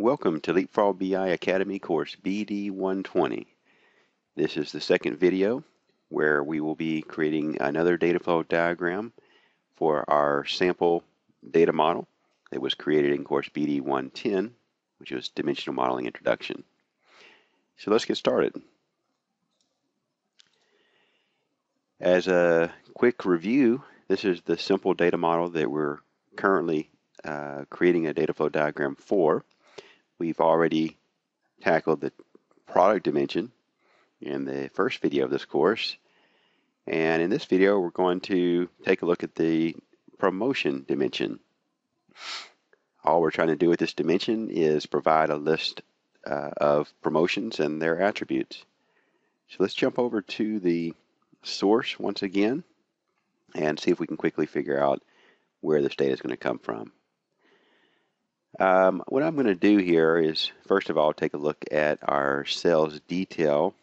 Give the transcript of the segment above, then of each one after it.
Welcome to Leapfrog BI Academy course BD 120. This is the second video where we will be creating another data flow diagram for our sample data model that was created in course BD 110, which was Dimensional Modeling Introduction. So let's get started. As a quick review, this is the simple data model that we're currently uh, creating a data flow diagram for. We've already tackled the product dimension in the first video of this course. And in this video, we're going to take a look at the promotion dimension. All we're trying to do with this dimension is provide a list uh, of promotions and their attributes. So let's jump over to the source once again and see if we can quickly figure out where this data is going to come from. Um, what I'm going to do here is, first of all, take a look at our sales detail,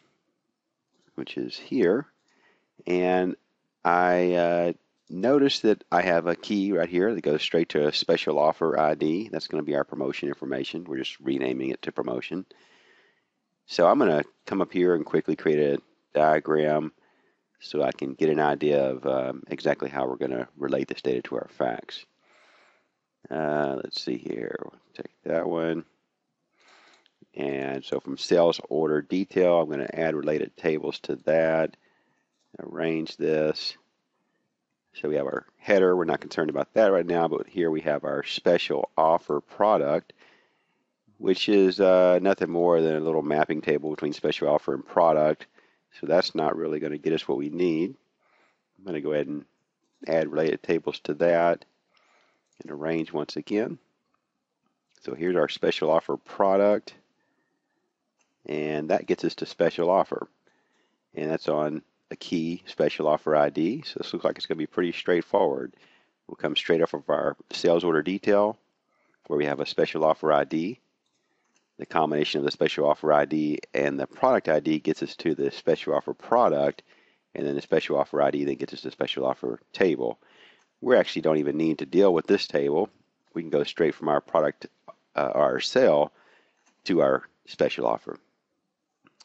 which is here. And I uh, notice that I have a key right here that goes straight to a special offer ID. That's going to be our promotion information. We're just renaming it to promotion. So I'm going to come up here and quickly create a diagram so I can get an idea of um, exactly how we're going to relate this data to our facts. Uh, let's see here. take that one. And so from sales order detail, I'm going to add related tables to that. Arrange this. So we have our header. We're not concerned about that right now, but here we have our special offer product, which is uh, nothing more than a little mapping table between special offer and product. So that's not really going to get us what we need. I'm going to go ahead and add related tables to that and arrange once again. So here's our special offer product. And that gets us to special offer. And that's on a key special offer ID. So this looks like it's going to be pretty straightforward. We'll come straight off of our sales order detail where we have a special offer ID. The combination of the special offer ID and the product ID gets us to the special offer product. And then the special offer ID then gets us to the special offer table we actually don't even need to deal with this table. We can go straight from our product, uh, our sale, to our special offer.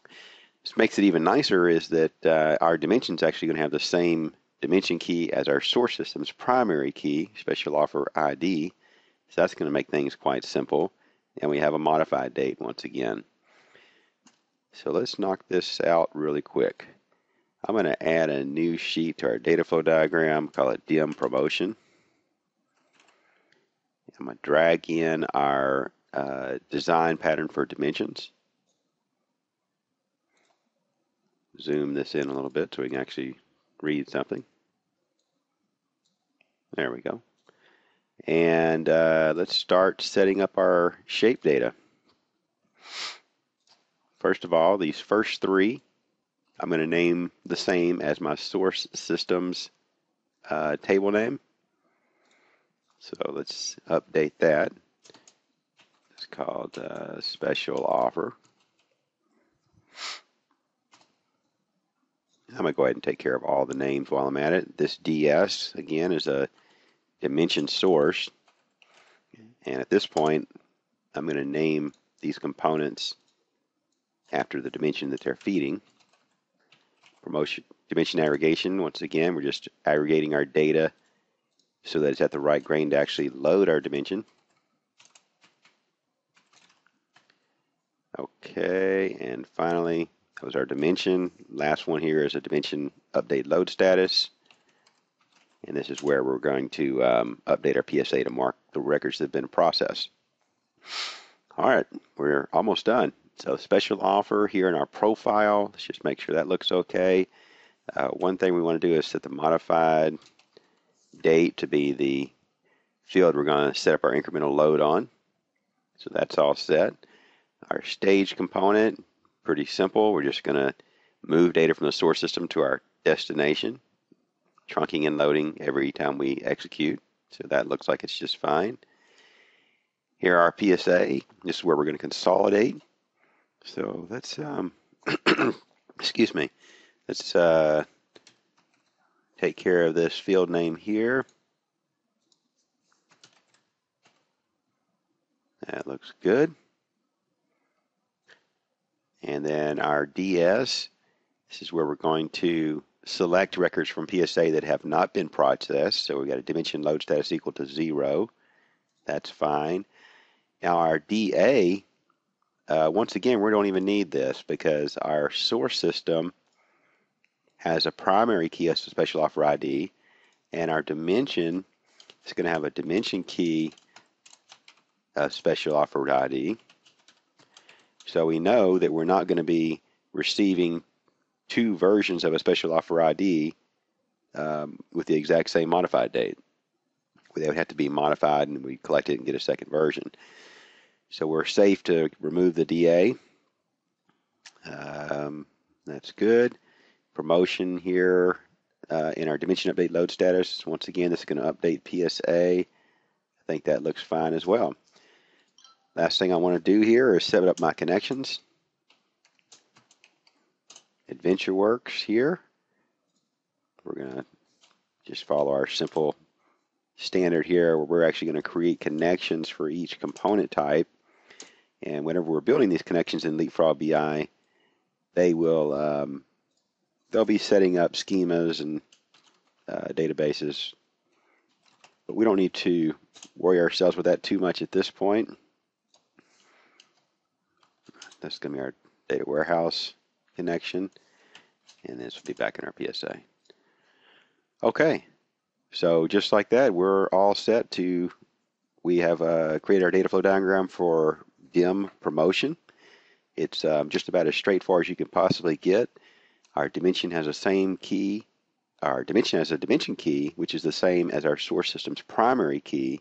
What makes it even nicer is that uh, our dimension is actually going to have the same dimension key as our source system's primary key, special offer ID. So that's going to make things quite simple. And we have a modified date once again. So let's knock this out really quick. I'm going to add a new sheet to our data flow diagram, call it DM promotion. I'm going to drag in our uh, design pattern for dimensions. Zoom this in a little bit so we can actually read something. There we go. And uh, let's start setting up our shape data. First of all, these first three I'm going to name the same as my source systems uh, table name. So let's update that. It's called uh, special offer. I'm going to go ahead and take care of all the names while I'm at it. This DS, again, is a dimension source. And at this point, I'm going to name these components after the dimension that they're feeding promotion dimension aggregation. Once again, we're just aggregating our data so that it's at the right grain to actually load our dimension. Okay, and finally, that was our dimension. Last one here is a dimension update load status. And this is where we're going to um, update our PSA to mark the records that have been processed. All right, we're almost done. So special offer here in our profile. Let's just make sure that looks okay. Uh, one thing we want to do is set the modified date to be the field we're going to set up our incremental load on. So that's all set. Our stage component, pretty simple. We're just going to move data from the source system to our destination, trunking and loading every time we execute. So that looks like it's just fine. Here our PSA. This is where we're going to consolidate. So let's, um, excuse me, let's uh, take care of this field name here. That looks good. And then our DS, this is where we're going to select records from PSA that have not been processed. So we've got a dimension load status equal to zero. That's fine. Now our DA, uh, once again, we don't even need this because our source system has a primary key as a special offer ID, and our dimension is going to have a dimension key a special offer ID. So we know that we're not going to be receiving two versions of a special offer ID um, with the exact same modified date. They would have to be modified and we collect it and get a second version. So we're safe to remove the DA. Um, that's good. Promotion here uh, in our dimension update load status. Once again, this is going to update PSA. I think that looks fine as well. Last thing I want to do here is set up my connections. AdventureWorks here. We're going to just follow our simple standard here where we're actually going to create connections for each component type. And whenever we're building these connections in Leapfrog BI, they will um, they'll be setting up schemas and uh, databases. But we don't need to worry ourselves with that too much at this point. That's going to be our data warehouse connection. And this will be back in our PSA. Okay, so just like that, we're all set to, we have uh, created our data flow diagram for DIM promotion. It's um, just about as straightforward as you can possibly get. Our dimension has the same key. Our dimension has a dimension key, which is the same as our source system's primary key,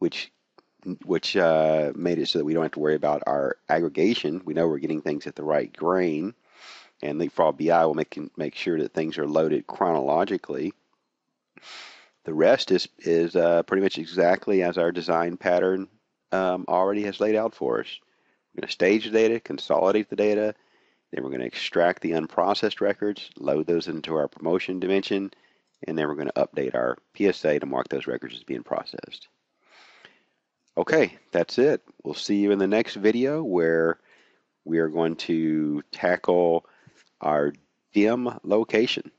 which which uh, made it so that we don't have to worry about our aggregation. We know we're getting things at the right grain, and Leapfrog BI will make make sure that things are loaded chronologically. The rest is is uh, pretty much exactly as our design pattern um, already has laid out for us. We're going to stage the data, consolidate the data, then we're going to extract the unprocessed records, load those into our promotion dimension, and then we're going to update our PSA to mark those records as being processed. Okay, that's it. We'll see you in the next video where we are going to tackle our dim location.